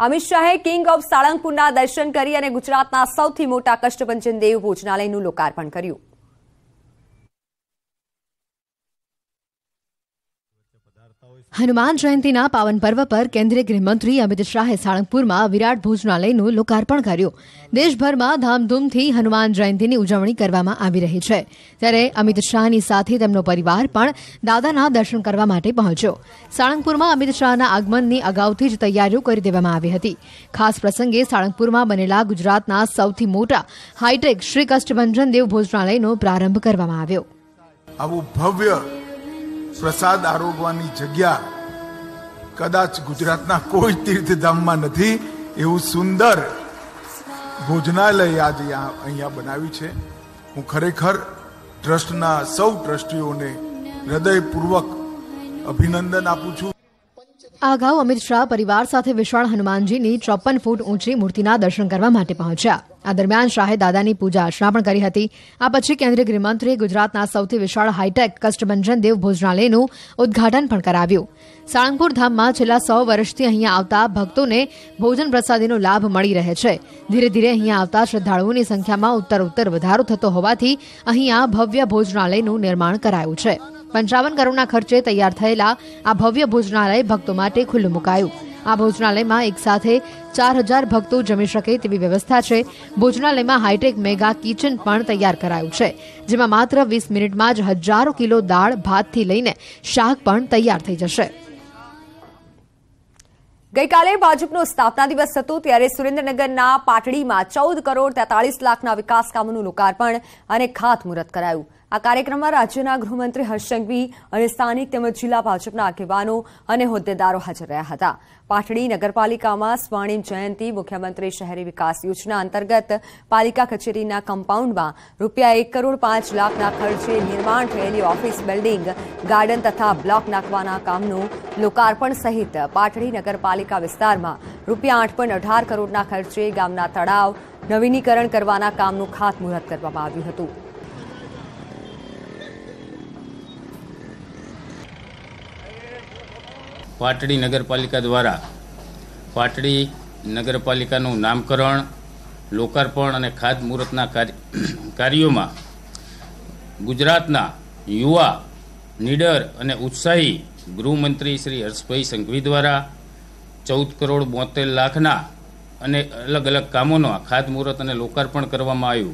અમિત શાહે king of સાળંગપુરના દર્શન કરી અને ગુજરાતના સૌથી મોટા કષ્ટભંજન દેવ ભોજનાલયનું લોકાર્પણ કર્યું. હનુમાન જયંતીના પાવન પર્વ પર કેન્દ્રીય ગૃહમંત્રી અમિત શાહે સાળંગપુરમાં વિરાટ ભોજનાલયનું લોકાર્પણ કર્યું. દેશભરમાં ધામધૂમથી હનુમાન જયંતીની ઉજવણી કરવામાં આવી રહી છે. ત્યારે અમિત શાહની સાથે તેમનો પરિવાર પણ દાદાના દર્શન કરવા માટે પહોંચ્યો. સાળંગપુરમાં અમિત શાહના આગમનની અગાઉથી જ તૈયારીઓ કરી દેવામાં આવી હતી. ખાસ પ્રસંગે સાળંગપુરમાં બનેલા ગુજરાતના સૌથી મોટા હાઈટેક શ્રી કષ્ટભંજન દેવ ભોજનાલયનો પ્રારંભ કરવામાં આવ્યો. પ્રસાદ આરોગવાની જગ્યા કદાચ ગુજરાતના કોઈ તીર્થધામમાં નથી, એવું સુંદર ભોજનાલય આજે અહીંયા બનાવ્યું છે. હું ખરેખર ટ્રસ્ટના સૌ ટ્રસ્ટીઓને હૃદયપૂર્વક અભિનંદન આપું છું. આ અગાઉ અમિત શાહ પરિવાર સાથે વિશાળ હનુમાનજીની ચોપન ફૂટ ઊંચી મૂર્તિના દર્શન કરવા માટે પહોંચ્યા. આ દરમિયાન શાહે દાદાની પૂજા અર્ચના પણ કરી હતી. આ પછી કેન્દ્રીય ગૃહમંત્રીએ ગુજરાતના સૌથી વિશાળ હાઈટેક કષ્ટભંજન દેવ ભોજનાલયનું ઉદઘાટન પણ કરાવ્યું. સાળંગપુર ધામમાં છેલ્લા સો વર્ષથી અહીંયા આવતા ભક્તોને ભોજન પ્રસાદીનો લાભ મળી રહે છે. ધીરે ધીરે અહીંયા આવતા શ્રદ્ધાળુઓની સંખ્યામાં ઉત્તર ઉત્તર વધારો થતો હોવાથી અહીંયા ભવ્ય ભોજનાલયનું નિર્માણ કરાયું છે. પંચાવન કરોડના ખર્ચે તૈયાર થયેલા આ ભવ્ય ભોજનાલય ભક્તો માટે ખુલ્લું મુકાયું. આ ભોજનાલયમાં એક સાથે ચાર હજાર ભક્તો જમી શકે તેવી વ્યવસ્થા છે. ભોજનાલયમાં હાઈટેક મેગા કિચન પણ તૈયાર કરાયું છે, જેમાં માત્ર વીસ મિનિટમાં જ હજારો કિલો દાળ, ભાતથી લઈને શાક પણ તૈયાર થઈ જશે. ગઈકાલે ભાજપનો સ્થાપના દિવસ હતો, ત્યારે સુરેન્દ્રનગરના પાટડીમાં ચૌદ કરોડ તેતાળીસ લાખના વિકાસ કામોનું લોકાર્પણ અને ખાતમુહૂર્ત કરાયું. આ કાર્યક્રમમાં રાજ્યના ગૃહમંત્રી હર્ષ અને સ્થાનિક તેમજ જિલ્લા ભાજપના આગેવાનો અને હોદ્દેદારો હાજર રહ્યા હતા. પાટડી નગરપાલિકામાં સ્વર્ણિમ જયંતિ મુખ્યમંત્રી શહેરી વિકાસ યોજના અંતર્ગત પાલિકા કચેરીના કમ્પાઉન્ડમાં રૂપિયા એક કરોડ પાંચ લાખના ખર્ચે નિર્માણ થયેલી ઓફિસ બિલ્ડિંગ, ગાર્ડન તથા બ્લોક નાખવાના કામનું લોકાર્પણ સહિત પાટડી નગરપાલિકા વિસ્તારમાં રૂપિયા આઠ પોઈન્ટ અઢાર કરોડના ખર્ચે ગામના તળાવ નવીનીકરણ કરવાના કામનું ખાતમુહૂર્ત કરવામાં આવ્યું હતું. પાટડી નગરપાલિકા દ્વારા પાટડી નગરપાલિકાનું નામકરણ, લોકાર્પણ અને ખાતમુહૂર્તના કાર્ય- કાર્યોમાં ગુજરાતના યુવા, નીડર અને ઉત્સાહી ગૃહમંત્રી શ્રી હર્ષભાઈ સંઘવી દ્વારા ચૌદ કરોડ બોતેર લાખના અને અલગ અલગ કામોનો ખાતમુહૂર્ત અને લોકાર્પણ કરવામાં આવ્યું.